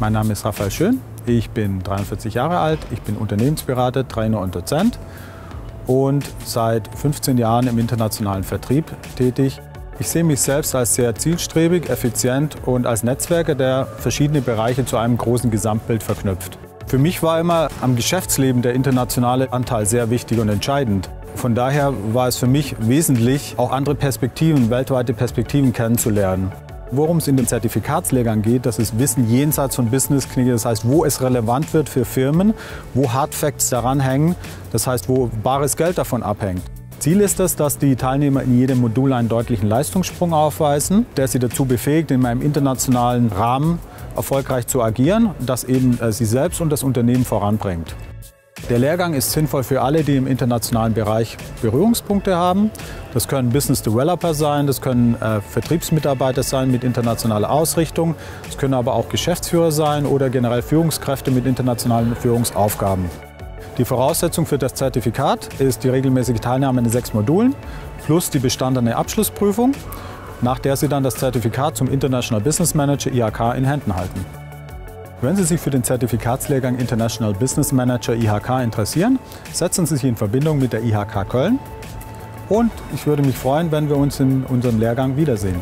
Mein Name ist Raphael Schön. Ich bin 43 Jahre alt. Ich bin Unternehmensberater, Trainer und Dozent und seit 15 Jahren im internationalen Vertrieb tätig. Ich sehe mich selbst als sehr zielstrebig, effizient und als Netzwerker, der verschiedene Bereiche zu einem großen Gesamtbild verknüpft. Für mich war immer am Geschäftsleben der internationale Anteil sehr wichtig und entscheidend. Von daher war es für mich wesentlich, auch andere Perspektiven, weltweite Perspektiven kennenzulernen. Worum es in den Zertifikatslehrgang geht, das ist Wissen jenseits von Business-Knigge, das heißt, wo es relevant wird für Firmen, wo Hard Facts daran hängen, das heißt, wo bares Geld davon abhängt. Ziel ist es, dass die Teilnehmer in jedem Modul einen deutlichen Leistungssprung aufweisen, der sie dazu befähigt, in einem internationalen Rahmen erfolgreich zu agieren, das eben äh, sie selbst und das Unternehmen voranbringt. Der Lehrgang ist sinnvoll für alle, die im internationalen Bereich Berührungspunkte haben. Das können Business Developer sein, das können äh, Vertriebsmitarbeiter sein mit internationaler Ausrichtung, das können aber auch Geschäftsführer sein oder generell Führungskräfte mit internationalen Führungsaufgaben. Die Voraussetzung für das Zertifikat ist die regelmäßige Teilnahme in sechs Modulen plus die bestandene Abschlussprüfung, nach der Sie dann das Zertifikat zum International Business Manager IHK in Händen halten. Wenn Sie sich für den Zertifikatslehrgang International Business Manager IHK interessieren, setzen Sie sich in Verbindung mit der IHK Köln und ich würde mich freuen, wenn wir uns in unserem Lehrgang wiedersehen.